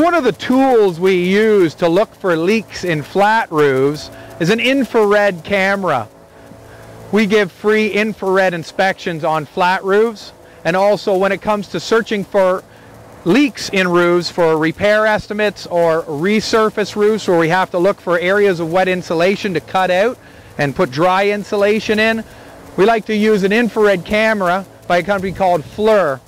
One of the tools we use to look for leaks in flat roofs is an infrared camera. We give free infrared inspections on flat roofs and also when it comes to searching for leaks in roofs for repair estimates or resurface roofs where we have to look for areas of wet insulation to cut out and put dry insulation in. We like to use an infrared camera by a company called FLIR.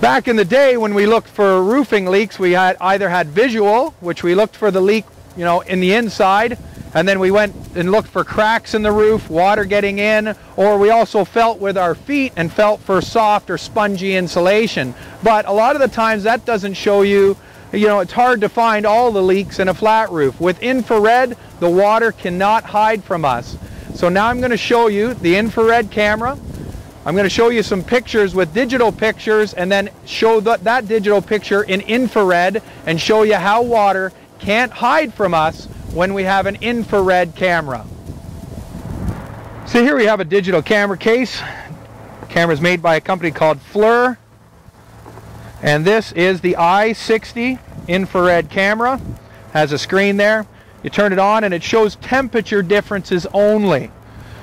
Back in the day when we looked for roofing leaks, we had either had visual, which we looked for the leak, you know, in the inside, and then we went and looked for cracks in the roof, water getting in, or we also felt with our feet and felt for soft or spongy insulation. But a lot of the times that doesn't show you, you know, it's hard to find all the leaks in a flat roof. With infrared, the water cannot hide from us. So now I'm going to show you the infrared camera. I'm going to show you some pictures with digital pictures and then show the, that digital picture in infrared and show you how water can't hide from us when we have an infrared camera. So here we have a digital camera case. Camera is made by a company called FLIR. And this is the i60 infrared camera. Has a screen there. You turn it on and it shows temperature differences only.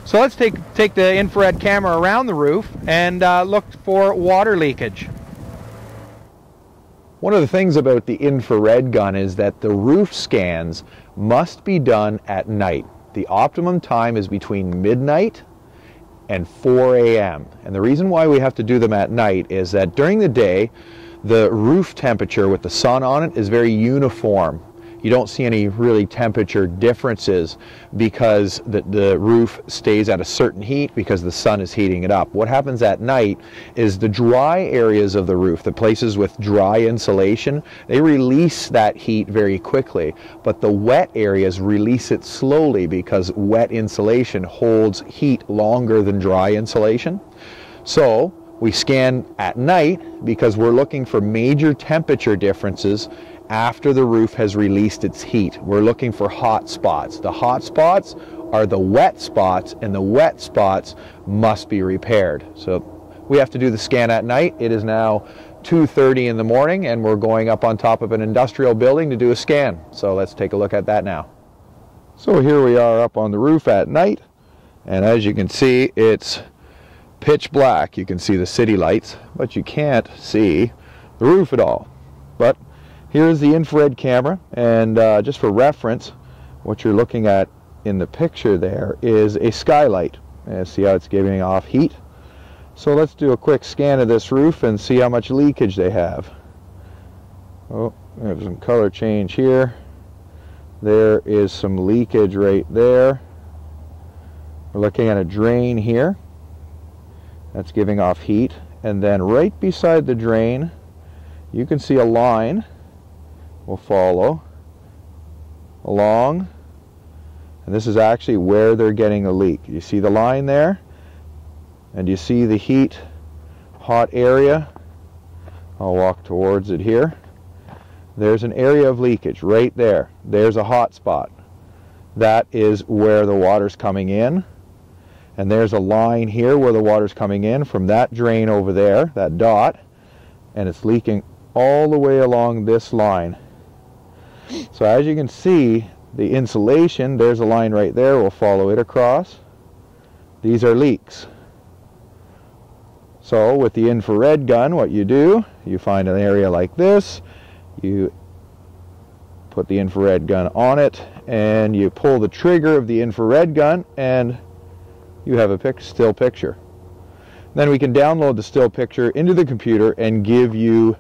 So let's take, take the infrared camera around the roof and uh, look for water leakage. One of the things about the infrared gun is that the roof scans must be done at night. The optimum time is between midnight and 4 a.m. And the reason why we have to do them at night is that during the day, the roof temperature with the sun on it is very uniform you don't see any really temperature differences because the, the roof stays at a certain heat because the sun is heating it up. What happens at night is the dry areas of the roof, the places with dry insulation, they release that heat very quickly, but the wet areas release it slowly because wet insulation holds heat longer than dry insulation. So we scan at night because we're looking for major temperature differences after the roof has released its heat. We're looking for hot spots. The hot spots are the wet spots and the wet spots must be repaired. So we have to do the scan at night. It is now 2.30 in the morning and we're going up on top of an industrial building to do a scan. So let's take a look at that now. So here we are up on the roof at night and as you can see it's pitch black. You can see the city lights but you can't see the roof at all. But Here's the infrared camera, and uh, just for reference, what you're looking at in the picture there is a skylight. And see how it's giving off heat? So let's do a quick scan of this roof and see how much leakage they have. Oh, there's some color change here. There is some leakage right there. We're looking at a drain here. That's giving off heat. And then right beside the drain, you can see a line will follow along and this is actually where they're getting a leak. You see the line there? And you see the heat hot area? I'll walk towards it here. There's an area of leakage right there. There's a hot spot. That is where the water's coming in. And there's a line here where the water's coming in from that drain over there, that dot, and it's leaking all the way along this line. So as you can see, the insulation, there's a line right there, we'll follow it across. These are leaks. So with the infrared gun, what you do, you find an area like this, you put the infrared gun on it, and you pull the trigger of the infrared gun, and you have a pic still picture. Then we can download the still picture into the computer and give you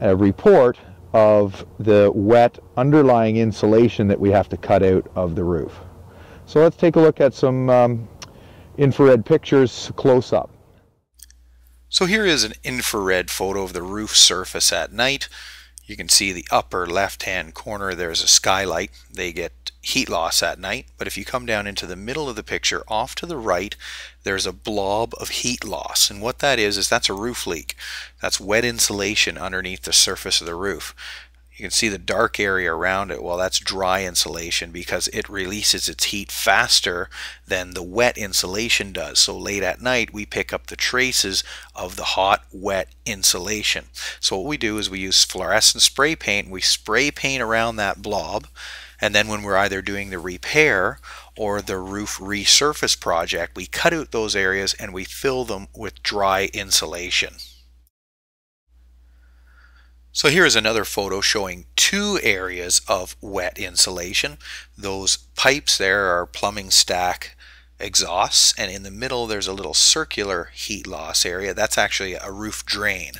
a report of the wet underlying insulation that we have to cut out of the roof. So let's take a look at some um, infrared pictures close up. So here is an infrared photo of the roof surface at night. You can see the upper left hand corner there's a skylight. They get heat loss at night, but if you come down into the middle of the picture off to the right, there's a blob of heat loss. And what that is, is that's a roof leak. That's wet insulation underneath the surface of the roof. You can see the dark area around it. Well, that's dry insulation because it releases its heat faster than the wet insulation does. So late at night, we pick up the traces of the hot, wet insulation. So what we do is we use fluorescent spray paint. We spray paint around that blob. And then when we're either doing the repair or the roof resurface project, we cut out those areas and we fill them with dry insulation. So here is another photo showing two areas of wet insulation. Those pipes there are plumbing stack exhausts and in the middle there's a little circular heat loss area. That's actually a roof drain.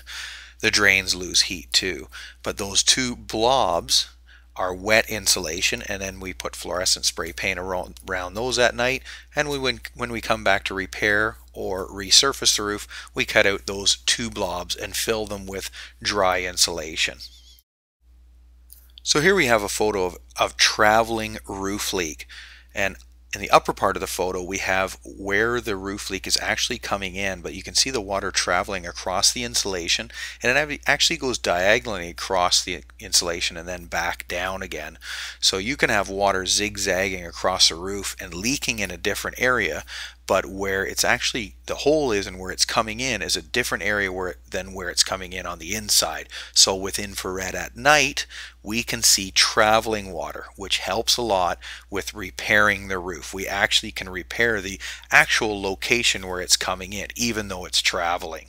The drains lose heat too. But those two blobs our wet insulation and then we put fluorescent spray paint around, around those at night and we when, when we come back to repair or resurface the roof we cut out those two blobs and fill them with dry insulation. So here we have a photo of, of traveling roof leak and in the upper part of the photo, we have where the roof leak is actually coming in, but you can see the water traveling across the insulation, and it actually goes diagonally across the insulation and then back down again. So you can have water zigzagging across the roof and leaking in a different area, but where it's actually the hole is and where it's coming in is a different area where than where it's coming in on the inside. So with infrared at night, we can see traveling water, which helps a lot with repairing the roof. We actually can repair the actual location where it's coming in, even though it's traveling.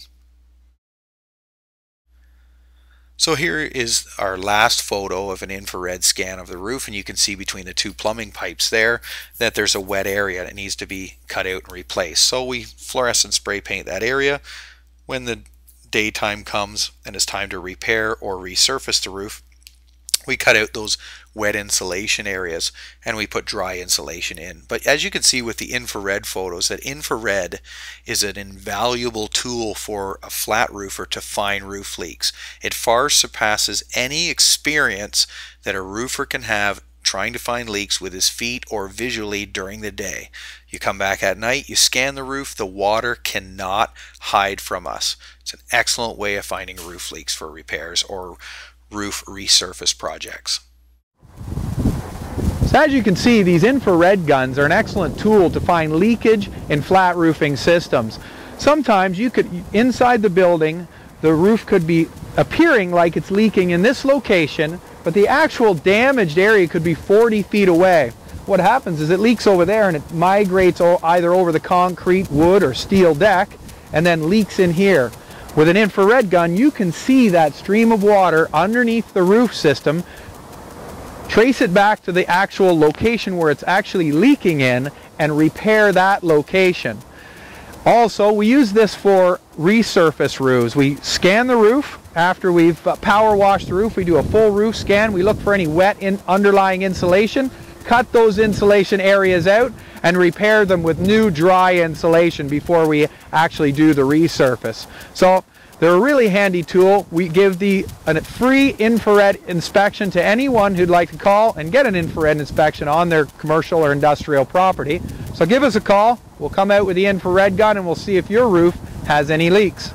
So here is our last photo of an infrared scan of the roof and you can see between the two plumbing pipes there that there's a wet area that needs to be cut out and replaced. So we fluorescent spray paint that area. When the daytime comes and it's time to repair or resurface the roof, we cut out those wet insulation areas and we put dry insulation in. But as you can see with the infrared photos, that infrared is an invaluable tool for a flat roofer to find roof leaks. It far surpasses any experience that a roofer can have trying to find leaks with his feet or visually during the day. You come back at night, you scan the roof, the water cannot hide from us. It's an excellent way of finding roof leaks for repairs or roof resurface projects. So as you can see, these infrared guns are an excellent tool to find leakage in flat roofing systems. Sometimes you could, inside the building, the roof could be appearing like it's leaking in this location, but the actual damaged area could be 40 feet away. What happens is it leaks over there and it migrates either over the concrete, wood, or steel deck, and then leaks in here. With an infrared gun, you can see that stream of water underneath the roof system, trace it back to the actual location where it's actually leaking in, and repair that location. Also, we use this for resurface roofs. We scan the roof after we've power washed the roof. We do a full roof scan. We look for any wet in underlying insulation, cut those insulation areas out, and repair them with new dry insulation before we actually do the resurface. So they're a really handy tool. We give the a free infrared inspection to anyone who'd like to call and get an infrared inspection on their commercial or industrial property. So give us a call. We'll come out with the infrared gun and we'll see if your roof has any leaks.